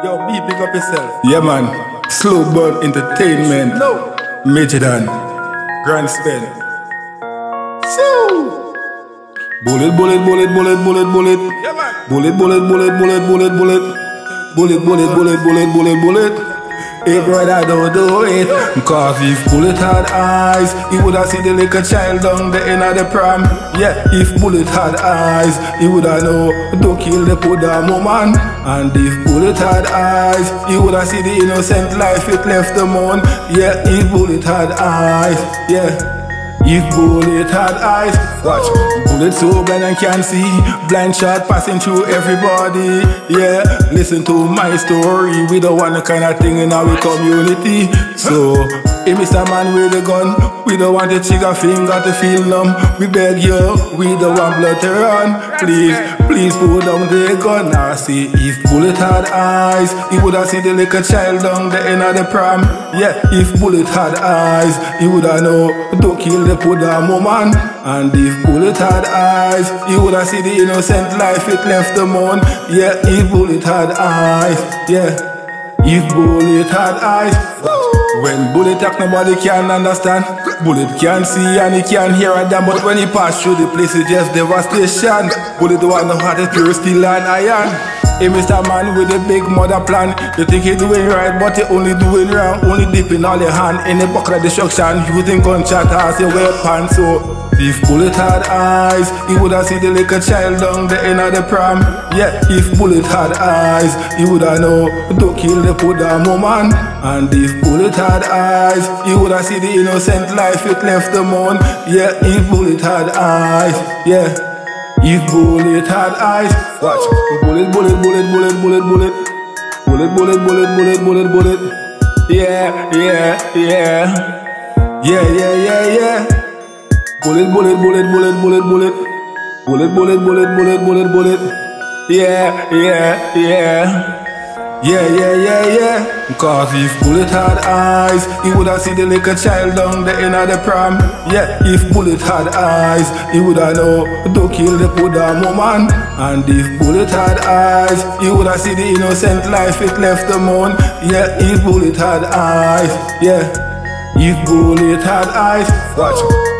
Yo, be big up yourself. Yeah, man. Slow burn entertainment. No. Major Dan. Grand spend. So. Bullet, bullet, bullet, bullet, bullet, bullet. Yeah, man. Bullet, bullet, bullet, bullet, bullet, bullet. Bullet, bullet, bullet, bullet, bullet, bullet. Hey brother, don't do it Cause if Bullet had eyes He would have seen the little child down the end of the pram. Yeah, if Bullet had eyes He would have know Don't kill the poor woman. And if Bullet had eyes He would have seen the innocent life it left the moon Yeah, if Bullet had eyes Yeah if bullet had eyes, watch. Bullet so blind and can't see. Blind shot passing through everybody. Yeah, listen to my story. We don't want the kind of thing in our community. So, hey Mr. Man with a gun We don't want the trigger finger to feel numb. We beg you, we don't want blood to run. Please, please put down the gun. I see if Bullet had eyes He would have seen the little child down the end of the pram. Yeah, if Bullet had eyes He would have know, don't kill the poor put woman. And if bullet had eyes He would have seen the innocent life it left the moon Yeah, if bullet had eyes Yeah, if bullet had eyes When bullet talk nobody can understand. Bullet can't see and he can't hear a damn But when he pass through the place it's just devastation. Bullet the one who had the pure steel and iron Hey, Mr. Man with a big mother plan. You think you're doing right, but you're only doing wrong. Only dipping all your hand in the bucket of destruction. Using gunshot as your weapon. So, if Bullet had eyes, he would have seen the little child down the end of the pram. Yeah, if Bullet had eyes, he would have know. Don't kill the poor woman. And if Bullet had eyes, he would have seen the innocent life it left the moon. Yeah, if Bullet had eyes, yeah. If bullet had eyes, watch. Bullet, bullet, bullet, bullet, bullet, bullet. Bullet, bullet, bullet, bullet, bullet, bullet. Yeah, yeah, yeah. Yeah, yeah, yeah, yeah. Bullet, bullet, bullet, bullet, bullet, bullet. Bullet, bullet, bullet, bullet, bullet, bullet. Yeah, yeah, yeah. Yeah, yeah, yeah, yeah. Cause if Bullet had eyes, he would have seen the little child down the end of the pram. Yeah, if Bullet had eyes, he would have know don't kill the poor woman. And if Bullet had eyes, he would have seen the innocent life it left the moon. Yeah, if Bullet had eyes, yeah. If Bullet had eyes, watch.